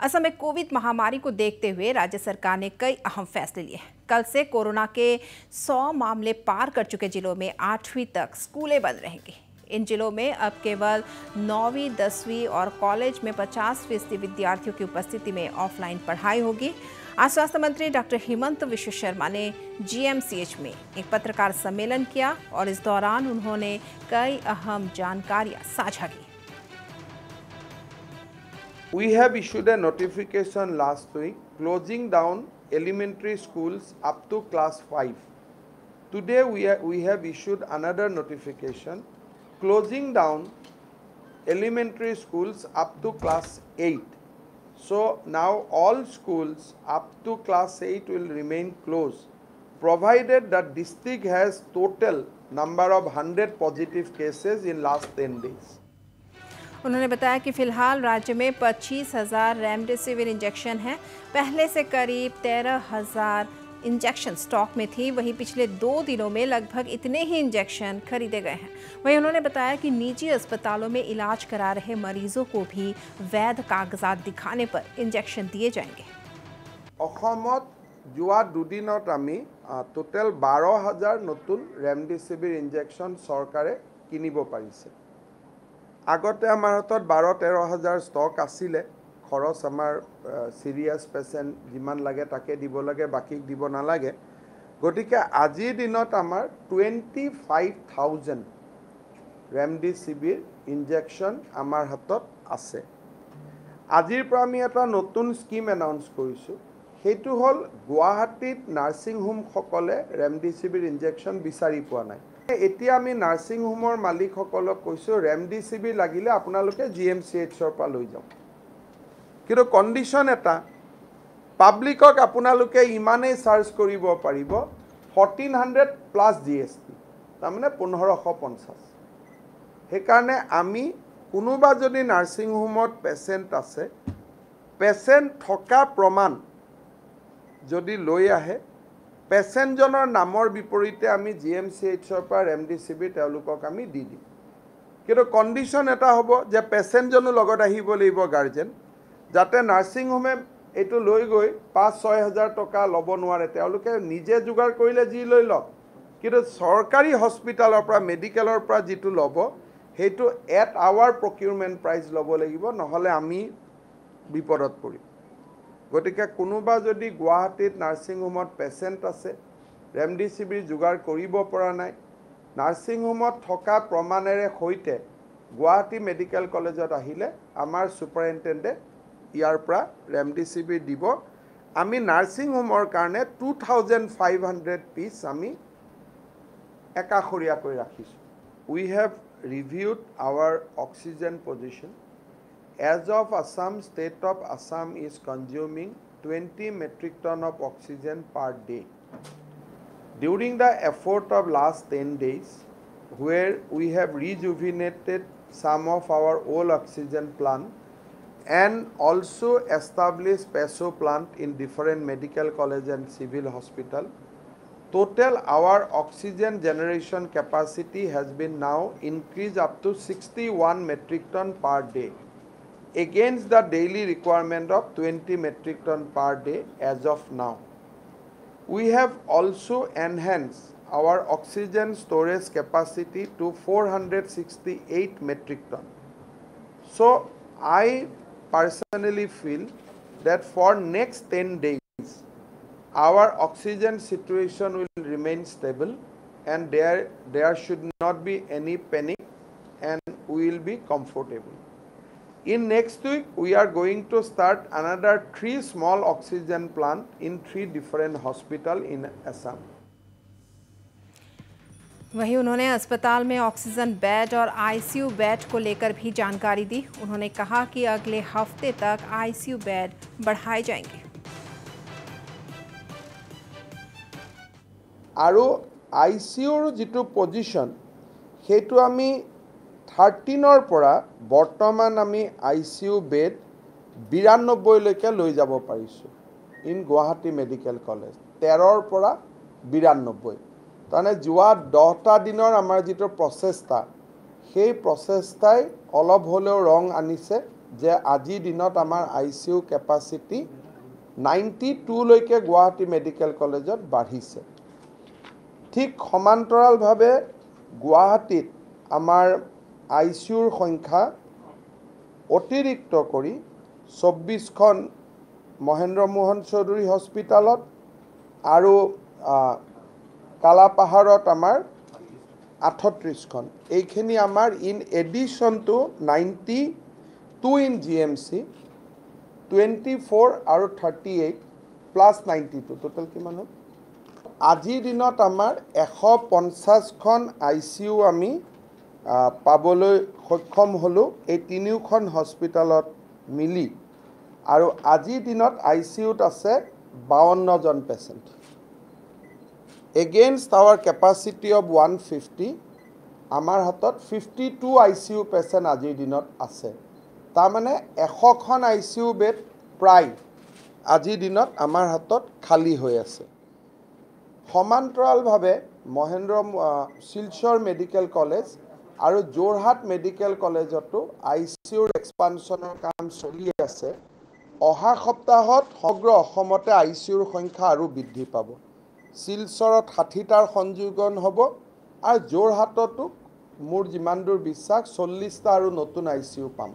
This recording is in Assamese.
असम में कोविड महामारी को देखते हुए राज्य सरकार ने कई अहम फैसले लिए हैं। कल से कोरोना के 100 मामले पार कर चुके जिलों में आठवीं तक स्कूलें बंद रहेंगी। इन जिलों में अब केवल नौवीं, दसवीं और कॉलेज में 50 फ़ीसदी विद्यार्थियों की उपस्थिति में ऑफलाइन पढ़ाई होगी। आज स्वास्थ्य मंत्री डॉक्टर हेमंत विश्व शर्मा ने जीएमसीएच में एक पत्रकार सम्मेलन किया और इस दौरान उन्होंने कई अहम जानकारियाँ साझा की। We have issued a notification last week closing down elementary schools up to class 5. Today we, are, we have issued another notification closing down elementary schools up to class 8. So now all schools up to class 8 will remain closed provided that district has total number of 100 positive cases in last 10 days. उन्होंने बताया कि फिलहाल राज्य में पच्चीस हजार रेमडेसिविर इंजेक्शन हैं पहले से करीब तेरह हजार इंजेक्शन स्टॉक में थी वहीं पिछले दो दिनों में लगभग इतने ही इंजेक्शन खरीदे गए हैं वहीं उन्होंने बताया कि निजी अस्पतालों में इलाज करा रहे मरीजों को भी वैध कागजात दिखाने पर इंजेक्शन दिए जाएंगे অসমত যোৱা দুদিনত আমি টোটেল বাৰ হাজাৰ নতুন ৰেমডিচিভিৰ ইনজেকশ্যন চৰকাৰে কিনিব পাৰিছে আগতে আমাৰ হাতত বাৰ তেৰ হাজাৰ ষ্টক আছিলে। খৰচ আমাৰ চিৰিয়াছ পেচেণ্ট যিমান লাগে তাকে দিব লাগে বাকীক দিব নালাগে। গতিকে আজিৰ দিনত আমাৰ twenty five thousand remdesivir injection আমাৰ হাতত আছে। আজিৰ পৰা আমি এটা নতুন স্কিম এনাউন্স কৰিছোঁ। সেইটো হ'ল গুৱাহাটীত নাৰ্ছিং হোমসকলে ৰেমডিচিভিৰ ইনজেকশ্যন বিচাৰি পোৱা নাই। এতিয়া আমি নাৰ্ছিং হোমৰ মালিকসকলক কৈছোঁ ৰেমডিচিভিৰ লাগিলে আপোনালোকে জি এম চি এইচৰ পৰা লৈ যাওক। কিন্তু কণ্ডিশ্যন এটা পাব্লিকক আপোনালোকে ইমানেই চাৰ্জ কৰিব পাৰিব fourteen hundred plus G S T তাৰমানে পোন্ধৰশ পঞ্চাছ। সেইকাৰণে আমি কোনোবা যদি নাৰ্ছিং হোমত পেচেণ্ট আছে পেচেণ্ট থকা প্ৰমাণ যদি লৈ আহে পেচেণ্টজনৰ নামৰ বিপৰীতে আমি জি এম চি এইচৰ পৰা ৰেমডিচিভিৰ তেওঁলোকক আমি দি দিম। কিন্তু কণ্ডিশ্যন এটা হ'ব যে পেচেণ্টজনো লগত আহিব লাগিব গাৰ্জেন যাতে নাৰ্ছিং হোমে এইটো লৈ গৈ পাঁচ ছয় হাজাৰ টকা ল'ব নোৱাৰে। তেওঁলোকে নিজে যোগাৰ কৰিলে যি লৈ লওক কিন্তু চৰকাৰী হস্পিটেলৰ পৰা মেডিকেলৰ পৰা যিটো ল'ব সেইটো এট আৱাৰ প্ৰকিউৰমেণ্ট প্ৰাইচ ল'ব লাগিব নহ'লে আমি বিপদত পৰিম। গতিকে কোনোবা যদি গুৱাহাটীত নাৰ্ছিং হোমত পেচেণ্ট আছে ৰেমডিচিভিৰ যোগাৰ কৰিব পৰা নাই নাৰ্ছিং হোমত থকা প্ৰমাণেৰে সৈতে গুৱাহাটী মেডিকেল কলেজত আহিলে আমাৰ ছুপাৰিণ্টেণ্ডেণ্ট ইয়াৰ পৰা ৰেমডিচিভিৰ দিব। আমি নাৰ্ছিং হোমৰ কাৰণে two thousand five hundred piece আমি একাষৰীয়াকৈ ৰাখিছোঁ। We have reviewed our oxygen position As of Assam, state of Assam is consuming 20 metric ton of oxygen per day. During the effort of last 10 days, where we have rejuvenated some of our old oxygen plant and also established PESO plant in different medical college and civil hospital, total our oxygen generation capacity has been now increased up to 61 metric ton per day against the daily requirement of 20 metric ton per day as of now. We have also enhanced our oxygen storage capacity to 468 metric ton. So I personally feel that for next 10 days our oxygen situation will remain stable and there there should not be any panic and we will be comfortable. In next week, we are going to start another three small oxygen plant in three different hospital in Assam. वहीं उन्होंने अस्पताल में ऑक्सीजन बेड और आईसीयू बेड को लेकर भी जानकारी दी उन्होंने कहा कि अगले हफ्ते तक आईसीयू बेड बढ़ाए जाएंगे আৰু আই চি ইউৰ যিটো পজিশ্যন সেইটো আমি থাৰ্টিনৰ পৰা বৰ্তমান আমি আই চি ইউ বেড বিৰান্নব্বৈলৈকে লৈ যাব পাৰিছোঁ ইন গুৱাহাটী মেডিকেল কলেজ তেৰৰ পৰা বিৰান্নব্বৈ। তাৰমানে যোৱা দহটা দিনৰ আমাৰ যিটো প্ৰচেষ্টা সেই প্ৰচেষ্টাই অলপ হ'লেও ৰং আনিছে যে আজিৰ দিনত আমাৰ I C U capacity ninety টুলৈকে Guwahati medical কলেজত বাঢ়িছে। ঠিক সমান্তৰালভাৱে গুৱাহাটীত আমাৰ আই চি ইউৰ সংখ্যা অতিৰিক্ত কৰি চৌব্বিছখন মহেন্দ্ৰ মোহন চৌধুৰী হস্পিটালত আৰু কালাপাহাৰত আমাৰ আঠত্ৰিছখন। এইখিনি আমাৰ in addition to ninety two in G M C twenty four আৰু thirty eight plus ninety two. Total কিমান হ'ল? আজিৰ দিনত আমাৰ এশ পঞ্চাছখন আই চি ইউ আমি পাবলৈ সক্ষম হ'লোঁ এই তিনিওখন হস্পিটেলত মিলি। আৰু আজিৰ দিনত আই চি ইউত আছে বাৱন্নজন patient against our capacity of one fifty আমাৰ হাতত fifty two I C U patient আজিৰ দিনত আছে। তাৰমানে এশখন আই চি ইউ বেড প্ৰায় আজিৰ দিনত আমাৰ হাতত খালী হৈ আছে। সমান্তৰালভাৱে মহেন্দ্ৰ শিলচৰ মেডিকেল কলেজ আৰু যোৰহাট মেডিকেল কলেজতো আই চি ইউৰ এক্সপানশ্যনৰ কাম চলি আছে। অহা সপ্তাহত সমগ্ৰ অসমতে আই চি ইউৰ সংখ্যা আৰু বৃদ্ধি পাব। শিলচৰত ষাঠিটাৰ সংযোজন হ'ব আৰু যোৰহাটতো মোৰ যিমান দূৰ বিশ্বাস চল্লিছটা আৰু নতুন আই চি ইউ পাম।